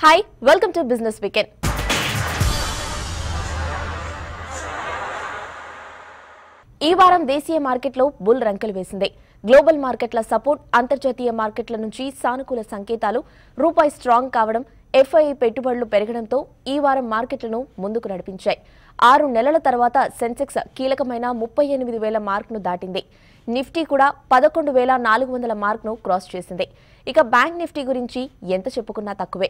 Hi welcome to business weekend ఈ వారం దేశీయ మార్కెట్లో బుల్ రంకెలు వేసింది. గ్లోబల్ మార్కెట్ల సపోర్ట్ అంతర్జాతీయ మార్కెట్ల నుంచి సానుకూల సంకేతాలు రూపాయి స్ట్రాంగ్ కావడం ఎఫ్ఐఐ పెట్టుబడులు పెరగడంతో ఈ వారం మార్కెట్లను ముందుకు నడిపించాయి. ఆరు నెలల తర్వాత సెన్సెక్స్ కీలకమైన ముప్పై ఎనిమిది వేల మార్క్ను దాటింది. నిఫ్టీ కూడా పదకొండు వేల నాలుగు వందల మార్క్ను క్రాస్ చేసింది. ఇక బ్యాంక్ నిఫ్టీ గురించి ఎంత చెప్పుకున్నా తక్కువే.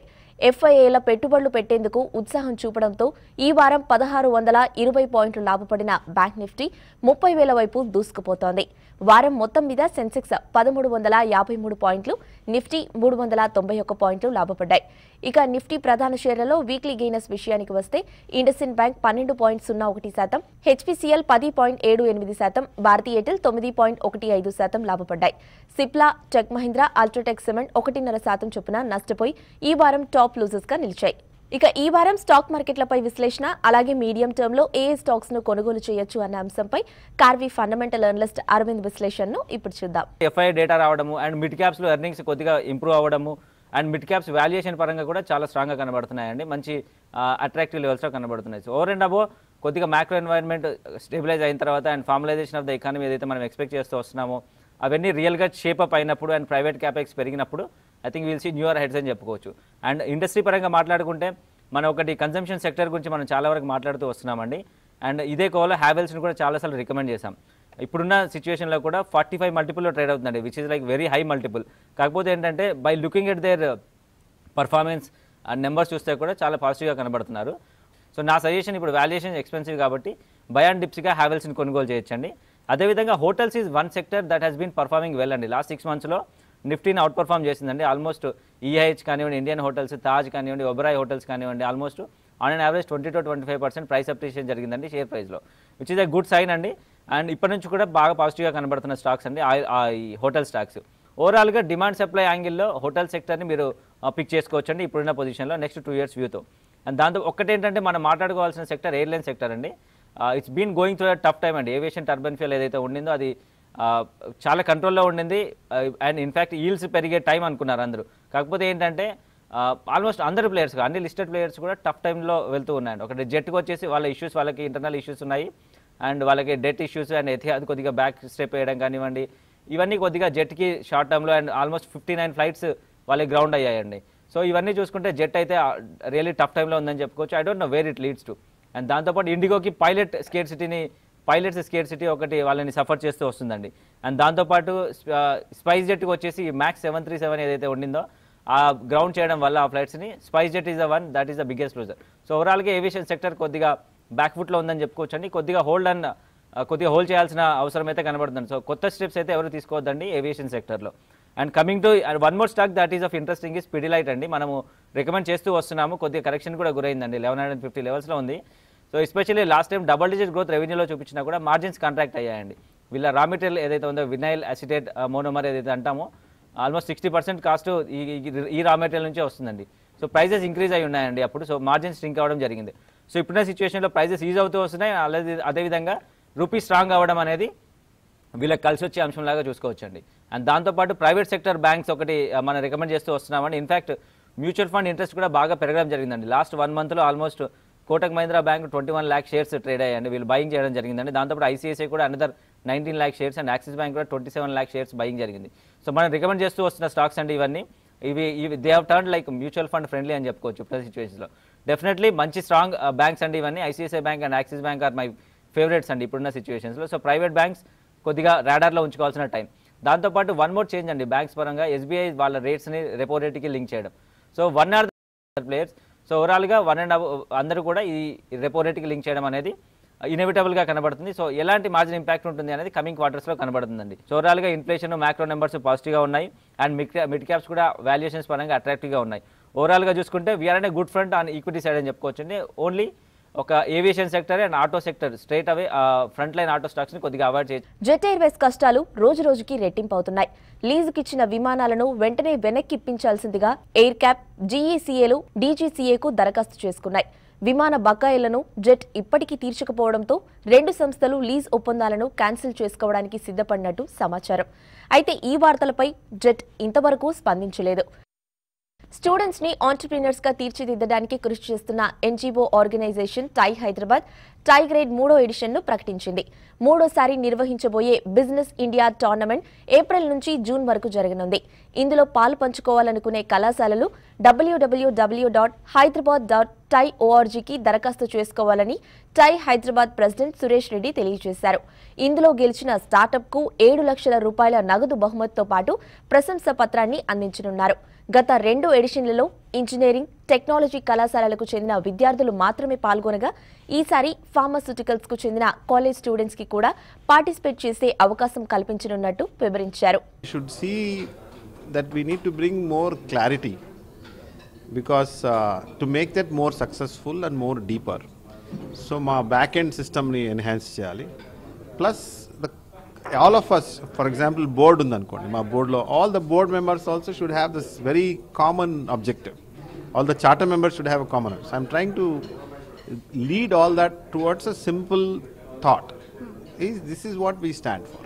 ఎఫ్ఐఏల పెట్టుబడులు పెట్టేందుకు ఉత్సాహం చూపడంతో ఈ వారం పదహారు వందల ఇరవై పాయింట్లు లాభపడిన బ్యాంక్ నిఫ్టీ ముప్పై వేల వైపు దూసుకుపోతోంది. వారం మొత్తం మీద సెన్సెక్స్ పదమూడు వందల యాభై మూడు పాయింట్లు నిఫ్టీ మూడు వందల తొంభై ఒక్క పాయింట్లు లాభపడ్డాయి. ఇక నిఫ్టీ ప్రధాన షేర్లలో వీక్లీ గెయినర్స్ విషయానికి వస్తే ఇండస్ఇన్ బ్యాంక్ పన్నెండు పాయింట్ సున్నా ఒకటి శాతం హెచ్పిసిఎల్ పది పాయింట్ ఏడు ఎనిమిది శాతం భారతీ ఎయిర్టెల్ తొమ్మిది పాయింట్ ఒకటి ఐదు శాతం లాభపడ్డాయి. సిప్లా టెక్ మహీంద్రా అల్ట్రాటెక్ సిమెంట్ ఒకటిన్నర శాతం చొప్పున నష్టపోయి ఈ వారం టాప్ లూజర్స్గా నిలిచాయి. ఇక ఈ వారం స్టాక్ మార్కెట్లపై విశ్లేషణ అలాగే మీడియం టర్మ్లో ఏ స్టాక్స్ను కొనుగోలు చేయొచ్చు అన్న అంశంపై కార్వీ ఫండమెంటల్ అనలిస్ట్ అరవింద్ విశ్లేషణను ఇప్పుడు చూద్దాం. ఎఫ్ఐ డేటా రావడము అండ్ మిడ్ క్యాప్స్లో ఎర్నింగ్స్ కొద్దిగా ఇంప్రూవ్ అవ్వడము అండ్ మిడ్ క్యాప్స్ వాల్యుయేషన్ పరంగా కూడా చాలా స్ట్రాంగ్గా కనబడుతున్నాయండి. మంచి అట్రాక్టివ్ లెవెల్స్లో కనబడుతున్నాయి. సో ఓవర్ అండ్ అబో కొద్దిగా మ్యాక్రో ఎన్వైర్న్మెంట్ స్టెబిలైజ్ అయిన తర్వాత and formalization of the economy ఏదైతే మనం ఎక్స్పెక్ట్ చేస్తూ వస్తున్నామో అవన్నీ రియల్గా షేపప్ అయినప్పుడు అండ్ ప్రైవేట్ క్యాపెక్స్ పెరిగినప్పుడు I think will see newer heads అని చెప్పుకోవచ్చు. అండ్ ఇండస్ట్రీ పరంగా మాట్లాడుకుంటే మనం ఒకటి కన్సంప్షన్ సెక్టర్ గురించి మనం చాలా వరకు మాట్లాడుతూ వస్తున్నామండి. అండ్ ఇదే కోవలో హ్యావెల్స్ని కూడా చాలాసార్లు రికమెండ్ చేశాం. ఇప్పుడున్న సిచ్యువేషన్లో కూడా ఫార్టీ ఫైవ్ మల్టిపుల్లో ట్రేడ్ అవుతుందండి which is like very high multiple కాకపోతే ఏంటంటే by looking at their performance and numbers చూస్తే కూడా చాలా పాజిటివ్గా కనబడుతున్నారు. సో నా సజెషన్ ఇప్పుడు వాల్యుయేషన్ ఎక్స్పెన్సివ్ కాబట్టి బయాన్ డిప్స్గా హ్యావెల్స్ని కొనుగోలు చేయొచ్చండి. అదేవిధంగా hotels is one sector that has been performing well అండి. లాస్ట్ సిక్స్ మంత్స్లో నిఫ్టీని అవుట్ పర్ఫామ్ చేసిందండి ఆల్మోస్ట్ ఈఐహెచ్ కానివ్వండి ఇండియన్ హోటల్స్ తాజ్ కానివ్వండి ఒబరాయ్ హోటల్స్ కానివ్వండి almost on and average twenty two twenty five percent price appreciation జరిగిందండి షేర్ ప్రైస్లో which is a good sign అండి. అండ్ ఇప్పటి నుంచి కూడా బాగా పాజిటివ్గా కనబడుతున్న స్టాక్స్ అండి ఈ హోటల్ స్టాక్స్ ఓవరాల్గా డిమాండ్ సప్లై యాంగిల్లో హోటల్ సెక్టర్ని మీరు పిక్ చేసుకోవచ్చు అండి ఇప్పుడున్న పొజిషన్లో నెక్స్ట్ టూ ఇయర్స్ వ్యూతో అండ్ దాంతో ఒక్కటేంటంటే మనం మాట్లాడుకోవాల్సిన సెక్టర్ ఎయిర్లైన్ సెక్టర్ అండి. It's been going through tough time అండి ఏవియేషన్ టర్బన్ ఫెయిల్ ఏదైతే ఉండిందో అది uh, చాలా కంట్రోల్లో ఉండింది. అండ్ ఇన్ఫ్యాక్ట్ ఈల్స్ పెరిగే టైం అనుకున్నారు అందరూ. కాకపోతే ఏంటంటే uh, ఆల్మోస్ట్ అందరు ప్లేయర్స్ అన్ని లిస్టెడ్ ప్లేయర్స్ కూడా టఫ్ టైంలో వెళ్తూ ఉన్నాయండి. ఒకటి జెట్కి వచ్చేసి వాళ్ళ ఇష్యూస్ వాళ్ళకి ఇంటర్నల్ ఇష్యూస్ ఉన్నాయి. అండ్ వాళ్ళకి డెట్ ఇష్యూస్ అండ్ ఎథియాద్ కొద్దిగా బ్యాక్ స్టెప్ వేయడం కానివ్వండి ఇవన్నీ కొద్దిగా జెట్కి షార్ట్ టర్మ్లో and almost fifty nine flights వాళ్ళకి గ్రౌండ్ అయ్యాయండి. సో ఇవన్నీ చూసుకుంటే జెట్ అయితే రియలీ టఫ్ టైంలో ఉందని చెప్పుకోవచ్చు. I don't know where it leads to and దాంతోపాటు ఇండిగోకి పైలట్ స్కేట్ సిటీని పైలట్స్ స్కేట్ సిటీ ఒకటి వాళ్ళని సఫర్ చేస్తూ వస్తుందండి. అండ్ దాంతోపాటు స్పైస్ జెట్కి వచ్చేసి మ్యాక్స్ సెవెన్ త్రీ సెవెన్ ఏదైతే ఉండిందో ఆ గ్రౌండ్ చేయడం వల్ల ఆ ఫ్లైట్స్ని SpiceJet is the one that is the biggest loser so ఓవరాల్గా ఏవియేషన్ సెక్టర్ కొద్దిగా బ్యాక్ ఫుట్లో ఉందని చెప్పుకోవచ్చండి. కొద్దిగా హోల్డ్ అండ్ కొద్దిగా హోల్డ్ చేయాల్సిన అవసరం అయితే కనబడుతుంది సో కొత్త స్టెప్స్ అయితే ఎవరు తీసుకోవద్దండి ఏవియేషన్ సెక్టర్లో and coming to one more stock that is of interesting is Pidilite అండి. మనము రికమెండ్ చేస్తూ వస్తున్నాము. కొద్దిగా కరెక్షన్ కూడా గురైందండి. లెవెన్ హండ్రెడ్ ఫిఫ్టీ లెవెల్స్లో ఉంది. So especially last time double digit growth రెవెన్యూలో చూపించినా కూడా మార్జిన్స్ కాంట్రాక్ట్ అయ్యాయండి. వీళ్ళ రా మెటీరియల్ ఏదైతే ఉందో వినైల్ అసిటేట్ మోనోమర్ ఏదైతే అంటామో ఆల్మోస్ట్ సిక్స్టీ పర్సెంట్ కాస్ట్ ఈ ఈ- రా మెటీరియల్ నుంచే వస్తుందండి. సో ప్రైజెస్ ఇంక్రీజ్ అయి ఉన్నాయండి అప్పుడు. సో మార్జిన్స్ స్ట్రింక్ అవ్వడం జరిగింది. సో ఇప్పుడున్న సిచ్యువేషన్లో ప్రైజెస్ ఈజ్ అవుతూ వస్తున్నాయి. అలాగే అదేవిధంగా రూపీ స్ట్రాంగ్ అవ్వడం అనేది వీళ్ళకి కలిసి వచ్చే అంశంలాగా చూసుకోవచ్చండి. అండ్ దాంతోపాటు ప్రైవేట్ సెక్టర్ బ్యాంక్స్ ఒకటి uh, మనం రికమెండ్ చేస్తూ వస్తున్నామండి. In fact mutual fund interest కూడా బాగా పెరగడం జరిగిందండి. లాస్ట్ వన్ మంత్లో almost Kotak Mahindra bank twenty one lakh shares trade అయ్యాయండి. వీళ్ళు బయింగ్ చేయడం జరిగిందండి. దాంతోపాటు ఐసీఐసీ కూడా another nineteen lakh shares and Axis bank కూడా twenty seven lakh shares buying జరిగింది. సో మనం రికమెండ్ చేస్తూ వస్తున్న స్టాక్స్ అండి ఇవన్నీ. ఇవి ఇవి they have turn like mutual fund friendly అని చెప్పుకోవచ్చు ఇప్పుడు సిచ్యువేషన్లో డెఫినెట్లీ మంచి స్ట్రాంగ్ బ్యాంక్స్ uh, అండి ఇవన్నీ. ICICI bank and Axis bank are my favourites అండి ఇప్పుడున్న సిచ్యువేషన్స్లో సో ప్రైవేట్ బ్యాంక్స్ కొద్దిగా రాడార్లో ఉంచుకోవాల్సిన టైం దాంతోపాటు వన్ మోర్ చేంజ్ అండి. బ్యాంక్స్ పరంగా ఎస్బీఐ వాళ్ళ రేట్స్ని రెపో రేట్కి లింక్ చేయడం. So one are players so ఓవరాల్గా వన్ అండ్ అందరూ కూడా ఈ రెపో రేట్కి లింక్ చేయడం అనేది ఇన్ఎవిటబుల్గా కనబడుతుంది. సో ఎలాంటి మార్జిన్ ఇంపాక్ట్ ఉంటుంది అనేది కమింగ్ క్వార్టర్స్లో కనబడుతుందండి. సో ఓవరాల్గా ఇన్ఫ్లేషన్ మ్యాక్రో నెంబర్స్ పాజిటివ్గా ఉన్నాయి. అండ్ మిడ్ మిడ్ క్యాప్స్ కూడా వాల్యుయేషన్స్ పరంగా అట్రాక్టివ్గా ఉన్నాయి. ఓవరాల్గా చూసుకుంటే we're on a good front on equity side అని చెప్పుకోవచ్చండి. ఓన్లీ ఒక aviation sector and auto sector straight away front line auto స్టాక్స్ని కొద్దిగా అవాయిడ్ చేయొచ్చు జెట్ ఎయిర్వేస్ కష్టాలు రోజు రోజుకి రెట్టింపవుతున్నాయి. లీజుకిచ్చిన విమానాలను వెంటనే వెనక్కి ఇప్పించాల్సిందిగా ఎయిర్ క్యాప్ జీఈసీఏలు డీజీసీఏకు దరఖాస్తు చేసుకున్నాయి. విమాన బకాయిలను జెట్ ఇప్పటికీ తీర్చకపోవడంతో రెండు సంస్థలు లీజ్ ఒప్పందాలను క్యాన్సిల్ చేసుకోవడానికి సిద్ధపడినట్టు సమాచారం. అయితే ఈ వార్తలపై జెట్ ఇంతవరకు స్పందించలేదు. స్టూడెంట్స్ని ఆంటర్ప్రీనర్స్గా తీర్చిదిద్దడానికి కృషి చేస్తున్న NGO organization TiE Hyderabad TiE grade మూడో ఎడిషన్ను ప్రకటించింది. మూడోసారి నిర్వహించబోయే బిజినెస్ ఇండియా టోర్నమెంట్ ఏప్రిల్ నుంచి జూన్ వరకు జరగనుంది. ఇందులో పాలు పంచుకోవాలనుకునే కళాశాలలు WWW dot Hyderabad dot TiE ఓఆర్జీకి దరఖాస్తు చేసుకోవాలని టై హైదరాబాద్ ప్రెసిడెంట్ సురేష్ రెడ్డి తెలియజేశారు. ఇందులో గెలిచిన స్టార్టప్కు ఏడు లక్షల రూపాయల నగదు బహుమతితో పాటు ప్రశంసా పత్రాన్ని అందించనున్నారు. గత రెండు ఎడిషన్లలో ఇంజనీరింగ్ టెక్నాలజీ కళాశాలలకు చెందిన విద్యార్థులు మాత్రమే పాల్గొనగా ఈసారి ఫార్మాస్యూటికల్స్కు చెందిన కాలేజ్ స్టూడెంట్స్కి కూడా పార్టిసిపేట్ చేసే అవకాశం కల్పించనున్నట్టు వివరించారు. Should see that that we to bring more clarity because to make to more successful and more deeper so మా బ్యాక్ ఎండ్ సిస్టమ్ని ఎన్హాన్స్ చేయాలి plus all of us for example board ఉందనుకోండి మా బోర్డులో all the board members also should have this very common objective all the charter members should have a common I'm trying to lead all that towards a simple thought is this is what we stand for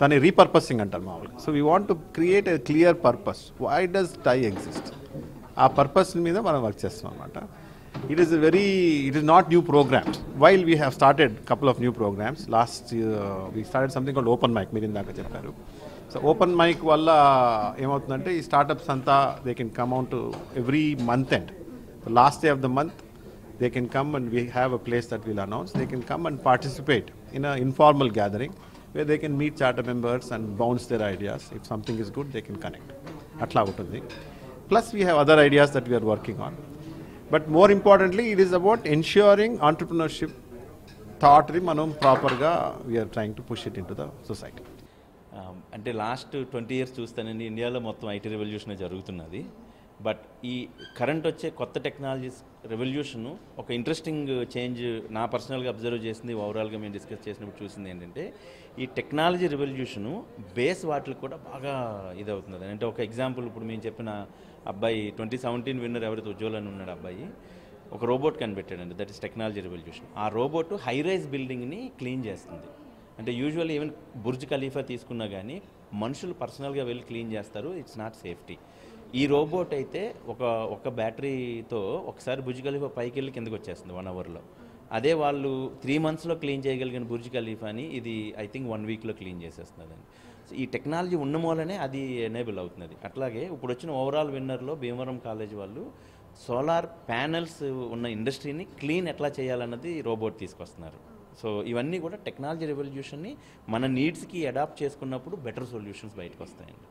దాన్ని repurposing అంటారు మామూలుగా so we want to create a clear purpose why does TiE exist ఆ purpose మీద మనం work చేస్తాం అనమాట it is very it is not new programs while we have started couple of new programs last we started something called open mic మీరు ఇందాక చెప్పారు so open mic వల్ల ఏమవుతుందంటే ఈ స్టార్టప్స్ అంతా they can come out every month end last day of the month they can come and we have a place that we'll announce. They can come and participate in an informal gathering where they can meet charter members and bounce their ideas. If something is good, they can connect. అట్లా ఉంటుంది plus we have other ideas that we're working on but more importantly it is about ensuring entrepreneurship థాట్ని మనం ప్రాపర్గా we're trying to push it into the society Um, Um, అంటే last twenty years చూస్తానండి ఇండియాలో మొత్తం IT revolution జరుగుతున్నది. But ఈ current వచ్చే కొత్త టెక్నాలజీస్ రెవల్యూషన్ ఒక ఇంట్రెస్టింగ్ చేంజ్ నా పర్సనల్గా అబ్జర్వ్ చేసింది ఓవరాల్గా మేము డిస్కస్ చేసినప్పుడు చూసింది ఏంటంటే ఈ టెక్నాలజీ రెవల్యూషను బేస్ వాటికి కూడా బాగా ఇదవుతుంది అంటే ఒక ఎగ్జాంపుల్ ఇప్పుడు మేము చెప్పిన అబ్బాయి ట్వంటీ సెవెంటీన్ విన్నర్ ఎవరైతే ఉజ్వల్ అని ఉన్నాడు అబ్బాయి. ఒక రోబోట్ కనిపెట్టాడండి. దట్ ఇస్ టెక్నాలజీ రెవల్యూషన్ ఆ రోబోట్ హై రైజ్ బిల్డింగ్ని క్లీన్ చేస్తుంది. అంటే యూజువల్ ఈవెన్ బుర్జ్ ఖలీఫా తీసుకున్నా కానీ మనుషులు పర్సనల్గా వెళ్ళి క్లీన్ చేస్తారు ఇట్స్ నాట్ సేఫ్టీ ఈ రోబోట్ అయితే ఒక ఒక బ్యాటరీతో ఒకసారి బుర్జ్ ఖలీఫా పైకి వెళ్ళి కిందకు వచ్చేస్తుంది వన్ అవర్లో అదే వాళ్ళు త్రీ మంత్స్లో క్లీన్ చేయగలిగిన బుర్జ్ ఖలీఫాని ఇది ఐ థింక్ వన్ వీక్లో క్లీన్ చేసేస్తుందని సో ఈ టెక్నాలజీ ఉన్న మూలనే అది ఎనేబుల్ అవుతున్నది. అట్లాగే ఇప్పుడు వచ్చిన ఓవరాల్ విన్నర్లో భీమవరం కాలేజ్ వాళ్ళు సోలార్ ప్యానెల్స్ ఉన్న ఇండస్ట్రీని క్లీన్ ఎట్లా చేయాలన్నది రోబోట్ తీసుకొస్తున్నారు. సో ఇవన్నీ కూడా టెక్నాలజీ రెవల్యూషన్ని మన నీడ్స్కి అడాప్ట్ చేసుకున్నప్పుడు బెటర్ సొల్యూషన్స్ బయటకు వస్తాయండి